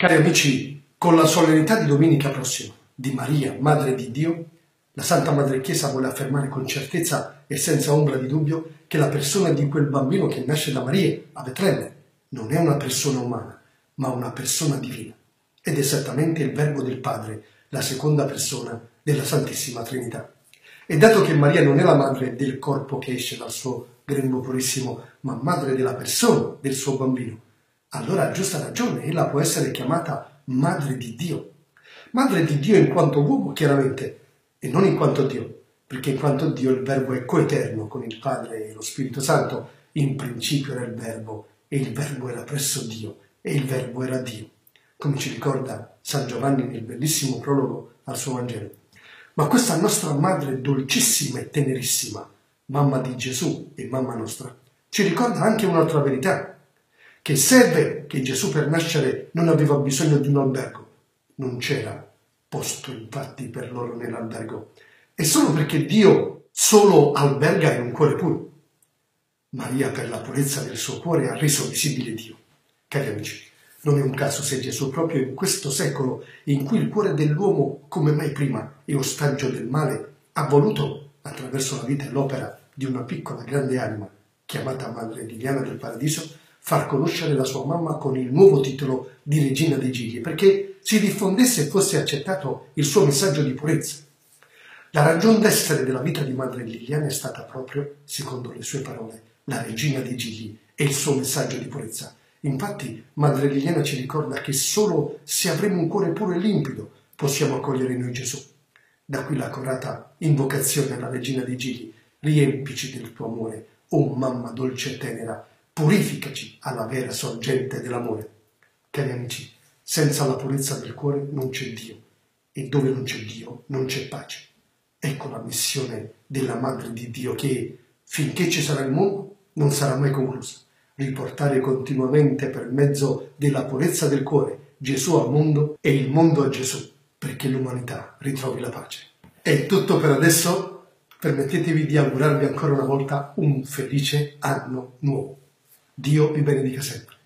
Cari amici, con la solennità di domenica prossima di Maria, Madre di Dio, la Santa Madre Chiesa vuole affermare con certezza e senza ombra di dubbio che la persona di quel bambino che nasce da Maria a Betlemme non è una persona umana, ma una persona divina. Ed è esattamente il Verbo del Padre, la seconda persona della Santissima Trinità. E dato che Maria non è la madre del corpo che esce dal suo grembo purissimo, ma madre della persona, del suo bambino, allora a giusta ragione ella può essere chiamata Madre di Dio. Madre di Dio in quanto uomo, chiaramente, e non in quanto Dio, perché in quanto Dio il Verbo è coeterno con il Padre e lo Spirito Santo. In principio era il Verbo, e il Verbo era presso Dio, e il Verbo era Dio, come ci ricorda San Giovanni nel bellissimo prologo al suo Vangelo. Ma questa nostra Madre dolcissima e tenerissima, mamma di Gesù e mamma nostra, ci ricorda anche un'altra verità, che serve che Gesù per nascere non aveva bisogno di un albergo. Non c'era posto infatti per loro nell'albergo. E solo perché Dio solo alberga in un cuore puro. Maria per la purezza del suo cuore ha reso visibile Dio. Cari amici, non è un caso se Gesù proprio in questo secolo in cui il cuore dell'uomo come mai prima è ostaggio del male ha voluto, attraverso la vita e l'opera di una piccola grande anima chiamata Madre Liliana del Paradiso, far conoscere la sua mamma con il nuovo titolo di Regina dei Gigli, perché si diffondesse e fosse accettato il suo messaggio di purezza. La ragione d'essere della vita di Madre Liliana è stata proprio, secondo le sue parole, la Regina dei Gigli e il suo messaggio di purezza. Infatti, Madre Liliana ci ricorda che solo se avremo un cuore puro e limpido possiamo accogliere noi Gesù. Da qui la corata invocazione alla Regina dei Gigli, riempici del tuo amore, o oh mamma dolce e tenera, purificaci alla vera sorgente dell'amore. Cari amici, senza la purezza del cuore non c'è Dio e dove non c'è Dio non c'è pace. Ecco la missione della Madre di Dio che, finché ci sarà il mondo, non sarà mai conclusa. Riportare continuamente per mezzo della purezza del cuore Gesù al mondo e il mondo a Gesù, perché l'umanità ritrovi la pace. È tutto per adesso. Permettetevi di augurarvi ancora una volta un felice anno nuovo. Dio vi benedica sempre.